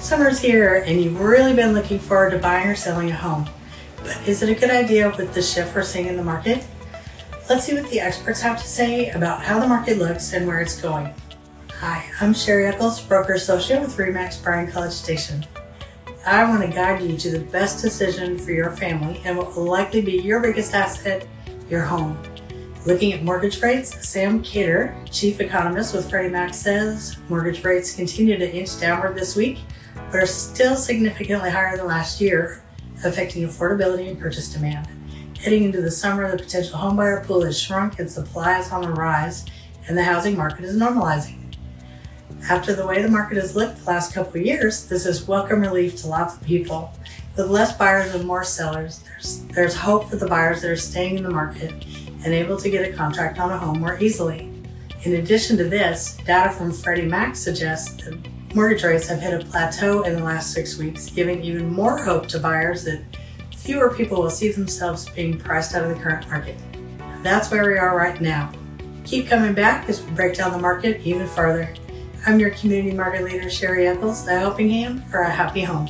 Summer's here and you've really been looking forward to buying or selling a home. But is it a good idea with the shift we're seeing in the market? Let's see what the experts have to say about how the market looks and where it's going. Hi, I'm Sherri Echols, Broker Associate with REMAX Bryan College Station. I want to guide you to the best decision for your family and what will likely be your biggest asset, your home. Looking at mortgage rates, Sam Khater, Chief Economist with Freddie Mac says mortgage rates continue to inch downward this week but are still significantly higher than last year, affecting affordability and purchase demand. Heading into the summer, the potential homebuyer pool has shrunk and supply is on the rise, and the housing market is normalizing. After the way the market has looked the last couple of years, this is welcome relief to lots of people. With less buyers and more sellers, there's, there's hope for the buyers that are staying in the market and able to get a contract on a home more easily. In addition to this, data from Freddie Mac suggests that Mortgage rates have hit a plateau in the last six weeks, giving even more hope to buyers that fewer people will see themselves being priced out of the current market. That's where we are right now. Keep coming back as we break down the market even further. I'm your community market leader, Sherri Echols, the helping hand for a happy home.